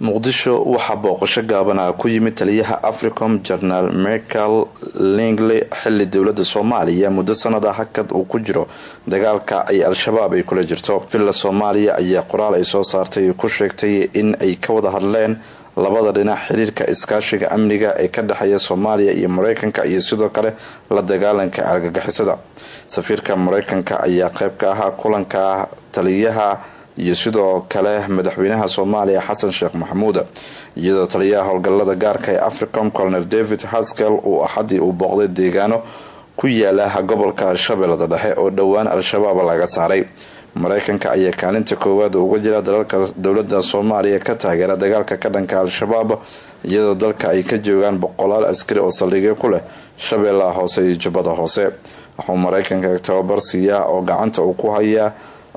muqdisho waxaa booqasho gaabana ku yimid taliyaha africom jenaraal michael lingley xili dowladda soomaaliya muddo sanada hakad uu ku jiro. Dagaalka ay al-shabaab ay kula jirto. Villa soomaaliya ayaa qoraal ay soo saartay ku sheegtay in ay ka wada hadleen labada dhinac xiriirka iskaashiga amniga ee ka dhexeeya soomaaliya iyo mareykanka iyo sidoo kale la dagaalanka argagixisada. Safiirka mareykanka ayaa qeyb ka ahaa kulanka taliyaha iyo sidoo kale madaxweynaha soomaaliya xasan sheekh maxamuud iyadoo taliyaha howlgalada gaarka ee africom colonel david haskell uu axadii uu booqday deegaano ku yaalla gobolka shabeellada dhexe oo dhowaan al-shabaab laga saaray. Mareykanka ayaa kaalinta koowaad uga jira dalalka dowladda soomaaliya ka taageera dagaalka ka dhanka al-shabaab iyadoo dalka ay ka joogaan boqolaal askari oo saldhigyo ku leh shabeellaha hoose iyo jubbada hoose. Waxuu mareykanka tababar siiyaa oo gacanta uu ku hayaa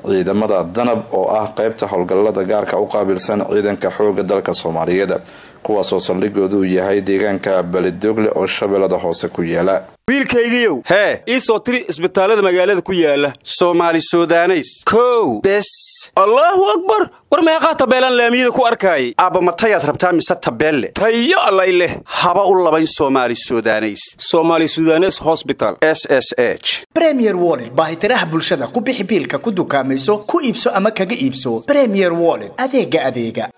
ciidamada danab oo ah qeybta howlgalada gaarka u qaabilsan ciidanka xooga dalka soomaaliyeed kuwaasoo saldhigooda uu yahay deegaanka belidogle oo shabeellada hoose ku yaalla. Wiilkaygiiow hee? ii soo tiri isbitaallada magaalada ku yaalla soomaali sudaneys. Kow. Bes. Allaahu akbar! War meeqaa tabeelaan laamiyada ku arkaayay? Aabbamatayaad rabtaa mise tabeelle? Tayo allay leh. Haba u labayn soomaali sudaneys. Somaali sudanes hosbital s s h. Bremier wollet baahitiraha bulshada ku bixi biilka ku dukaamayso ku iibso ama kaga iibso. Bremier wollet adeega adeega